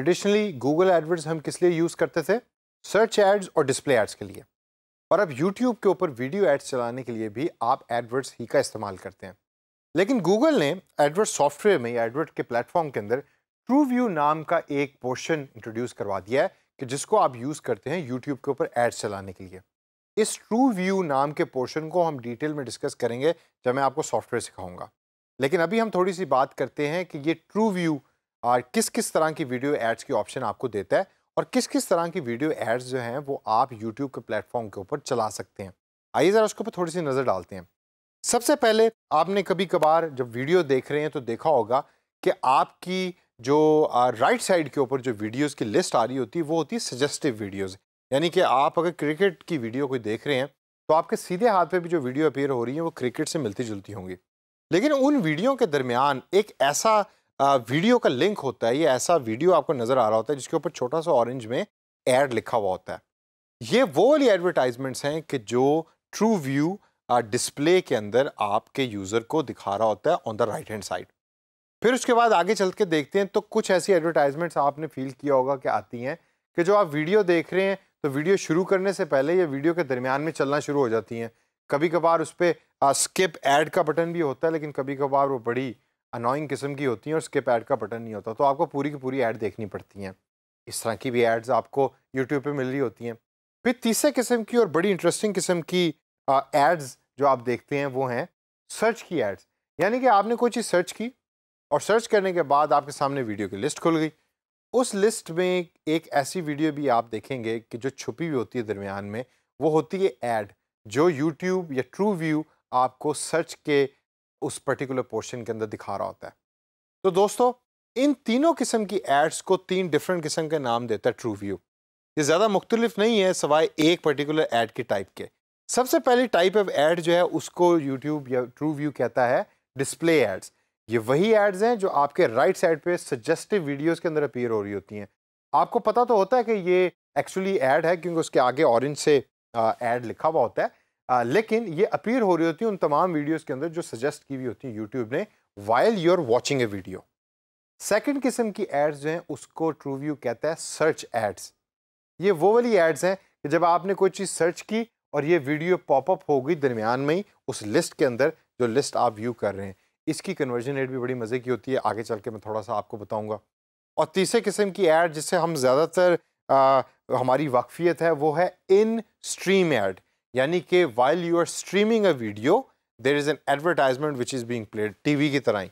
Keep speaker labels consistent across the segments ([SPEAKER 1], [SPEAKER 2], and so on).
[SPEAKER 1] Traditionally Google AdWords हम किस लिए यूज़ करते थे? सर्च एड्स और डिस्प्ले एड्स के लिए। और अब यूट्यूब के ऊपर वीडियो एड्स चलाने के लिए भी आप एडवर्ड्स ही का इस्तेमाल करते हैं। लेकिन गूगल ने एडवर्ड सॉफ्टवेयर में या एडवर्ड के प्लेटफॉर्म के अंदर ट्रू व्यू नाम का एक पोर्शन इंट्रोड्यूस करवा दिया है कि जिसको आप यूज़ करते हैं यूट्यूब के ऊपर एड्स चलाने के लिए। इस ट्रू व्यू नाम के पोर्शन को हम डिटेल में डिस्कस करेंगे जब मैं आपको सॉफ्टवेयर सिखाऊँगा। लेकिन अभी हम थोड़ी सी बात करते हैं कि ये ट्रू व्यू किस किस तरह की वीडियो एड्स की ऑप्शन आपको देता है और किस किस तरह की वीडियो एड्स जो हैं वो आप यूट्यूब के प्लेटफॉर्म के ऊपर चला सकते हैं। आइए ज़रा उसके ऊपर थोड़ी सी नज़र डालते हैं। सबसे पहले आपने कभी कभार जब वीडियो देख रहे हैं तो देखा होगा कि आपकी जो राइट साइड के ऊपर जो वीडियोस की लिस्ट आ रही होती है वो होती है सजेस्टिव वीडियोस यानी कि आप अगर क्रिकेट की वीडियो कोई देख रहे हैं तो आपके सीधे हाथ पे भी जो वीडियो अपेयर हो रही है वो क्रिकेट से मिलती जुलती होंगी। लेकिन उन वीडियो के दरमियान एक ऐसा वीडियो का लिंक होता है, ये ऐसा वीडियो आपको नज़र आ रहा होता है जिसके ऊपर छोटा सा ऑरेंज में एड लिखा हुआ होता है। ये वो वाली एडवर्टाइजमेंट्स हैं कि जो ट्रू व्यू डिस्प्ले के अंदर आपके यूज़र को दिखा रहा होता है on the right hand side फिर उसके बाद आगे चल के देखते हैं तो कुछ ऐसी एडवर्टाइजमेंट्स आपने फील किया होगा कि आती हैं कि जो आप वीडियो देख रहे हैं तो वीडियो शुरू करने से पहले या वीडियो के दरमियान में चलना शुरू हो जाती हैं। कभी कभार उस पर स्किप एड का बटन भी होता है, लेकिन कभी कभार वो बड़ी अनोइंग किस्म की होती हैं और स्किप ऐड का बटन नहीं होता तो आपको पूरी की पूरी ऐड देखनी पड़ती हैं। इस तरह की भी एड्स आपको यूट्यूब पे मिल रही होती हैं। फिर तीसरे किस्म की और बड़ी इंटरेस्टिंग किस्म की एड्स जो आप देखते हैं वो हैं सर्च की एड्स यानी कि आपने कोई चीज़ सर्च की और सर्च करने के बाद आपके सामने वीडियो की लिस्ट खुल गई। उस लिस्ट में एक ऐसी वीडियो भी आप देखेंगे कि जो छुपी हुई होती है दरमियान में, वो होती है ऐड जो यूट्यूब या ट्रू व्यू आपको सर्च के उस पर्टिकुलर पोर्शन के अंदर दिखा रहा होता है। तो दोस्तों, इन तीनों किस्म की एड्स को तीन डिफरेंट किस्म के नाम देता है ट्रू व्यू ये ज़्यादा मुख्तलिफ़ नहीं है सवाए एक पर्टिकुलर एड के टाइप के। सबसे पहली टाइप ऑफ़ एड जो है, उसको यूट्यूब या ट्रू व्यू कहता है डिस्प्ले एड्स ये वही एड्स हैं जो आपके राइट साइड पे सजेस्टिव वीडियोस के अंदर अपीयर हो रही होती हैं। आपको पता तो होता है कि ये एक्चुअली ऐड है, क्योंकि उसके आगे ऑरेंज से ऐड लिखा हुआ होता है। आ, लेकिन ये अपीयर हो रही होती है उन तमाम वीडियोस के अंदर जो सजेस्ट की हुई होती है यूट्यूब ने while you are watching a video second किस्म की एड्स जो हैं उसको ट्रू व्यू कहता है सर्च एड्स ये वो वाली एड्स हैं कि जब आपने कोई चीज़ सर्च की और ये वीडियो पॉपअप हो गई दरमियान में ही उस लिस्ट के अंदर जो लिस्ट आप व्यू कर रहे हैं इसकी कन्वर्जन रेट भी बड़ी मज़े की होती है। आगे चल के मैं थोड़ा सा आपको बताऊँगा। और तीसरे किस्म की एड जिससे हम ज़्यादातर हमारी वाकफियत है वो है इन स्ट्रीम एड यानी कि while you are streaming a video there is an advertisement which is being played TV की तरह ही।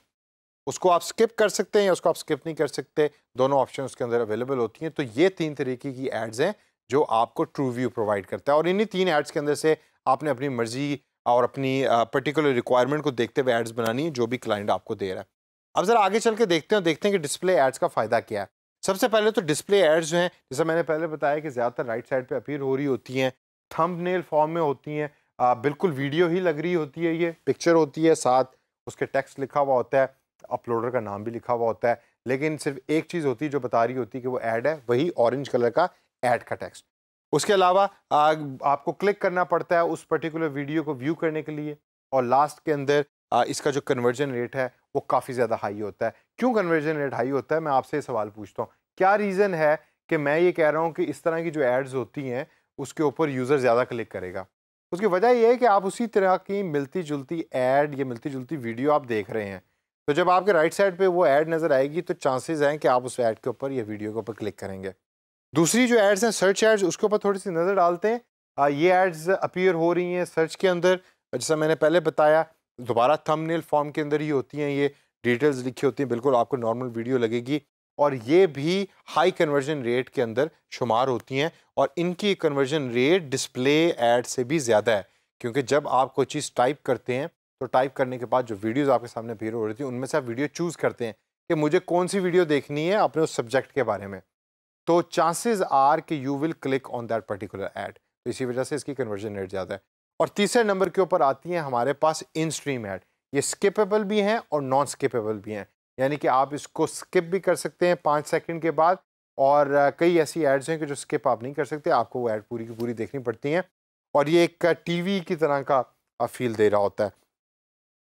[SPEAKER 1] उसको आप स्किप कर सकते हैं या उसको आप स्किप नहीं कर सकते, दोनों ऑप्शन उसके अंदर अवेलेबल होती हैं। तो ये तीन तरीके की एड्स हैं जो आपको ट्रू व्यू प्रोवाइड करता है। और इन्हीं तीन एड्स के अंदर से आपने अपनी मर्ज़ी और अपनी पर्टिकुलर रिक्वायरमेंट को देखते हुए एड्स बनानी है, जो भी क्लाइंट आपको दे रहा है। अब ज़रा आगे चल के देखते हैं देखते हैं कि डिस्प्ले एड्स का फ़ायदा क्या है। सबसे पहले तो डिस्प्ले एड्स जो हैं, जैसे मैंने पहले बताया कि ज़्यादातर राइट साइड पे अपीयर हो रही होती हैं। थंबनेल फॉर्म में होती हैं। बिल्कुल वीडियो ही लग रही होती है ये। पिक्चर होती है, साथ उसके टेक्स्ट लिखा हुआ होता है अपलोडर का नाम भी लिखा हुआ होता है। लेकिन सिर्फ़ एक चीज़ होती है जो बता रही होती है कि वो ऐड है, वही ऑरेंज कलर का ऐड का टेक्स्ट उसके अलावा आपको क्लिक करना पड़ता है उस पर्टिकुलर वीडियो को व्यू करने के लिए और लास्ट के अंदर इसका जो कन्वर्जन रेट है, वो काफ़ी ज़्यादा हाई होता है। क्यों कन्वर्जन रेट हाई होता है? मैं आपसे सवाल पूछता हूँ। क्या रीज़न है कि मैं ये कह रहा हूँ कि इस तरह की जो एड्स होती हैं उसके ऊपर यूज़र ज़्यादा क्लिक करेगा। उसकी वजह यह है कि आप उसी तरह की मिलती जुलती एड या मिलती जुलती वीडियो आप देख रहे हैं। तो जब आपके राइट साइड पे वो ऐड नज़र आएगी तो चांसेस हैं कि आप उस ऐड के ऊपर या वीडियो के ऊपर क्लिक करेंगे। दूसरी जो एड्स हैं सर्च एड्स उसके ऊपर थोड़ी सी नज़र डालते हैं। आ, ये एड्स अपीयर हो रही हैं सर्च के अंदर। जैसा मैंने पहले बताया दोबारा थंबनेल फॉर्म के अंदर ही होती हैं ये। डिटेल्स लिखी होती हैं बिल्कुल आपको नॉर्मल वीडियो लगेगी। और ये भी हाई कन्वर्जन रेट के अंदर शुमार होती हैं और इनकी कन्वर्जन रेट डिस्प्ले एड से भी ज़्यादा है। क्योंकि जब आप कोई चीज़ टाइप करते हैं तो टाइप करने के बाद जो वीडियोज़ आपके सामने भीड़ हो रही थी, उनमें से आप वीडियो चूज़ करते हैं कि मुझे कौन सी वीडियो देखनी है अपने उस सब्जेक्ट के बारे में। तो चांसेस आर कि you will click on that particular ad तो इसी वजह से इसकी कन्वर्जन रेट ज़्यादा है। और तीसरे नंबर के ऊपर आती हैं हमारे पास इन स्ट्रीम ऐड ये स्किपेबल भी हैं और नॉन स्किपेबल भी हैं। यानी कि आप इसको स्किप भी कर सकते हैं पाँच सेकंड के बाद और कई ऐसी एड्स हैं कि जो स्किप आप नहीं कर सकते, आपको वो एड पूरी की पूरी देखनी पड़ती हैं। और ये एक टीवी की तरह का फील दे रहा होता है।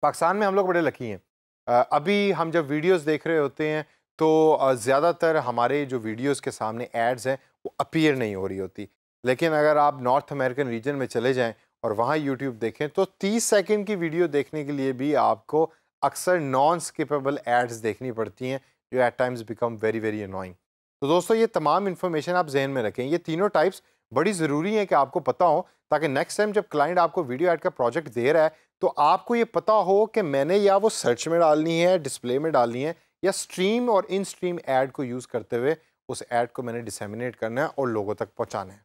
[SPEAKER 1] पाकिस्तान में हम लोग बड़े लकी हैं। अभी हम जब वीडियोस देख रहे होते हैं तो ज़्यादातर हमारे जो वीडियोस के सामने एड्स हैं, वो अपीयर नहीं हो रही होती। लेकिन अगर आप नॉर्थ अमेरिकन रीजन में चले जाएँ और वहाँ यूट्यूब देखें तो 30 सेकंड की वीडियो देखने के लिए भी आपको अक्सर नॉन स्किपेबल एड्स देखनी पड़ती हैं, जो at times become very very annoying तो दोस्तों, ये तमाम इन्फॉर्मेशन आप जहन में रखें। ये तीनों टाइप्स बड़ी ज़रूरी है कि आपको पता हो, ताकि नेक्स्ट टाइम जब क्लाइंट आपको वीडियो ऐड का प्रोजेक्ट दे रहा है तो आपको ये पता हो कि मैंने या वो सर्च में डालनी है डिस्प्ले में डालनी है, या स्ट्रीम और इन स्ट्रीम ऐड को यूज़ करते हुए उस ऐड को मैंने डिसेमिनेट करना है और लोगों तक पहुँचाना है।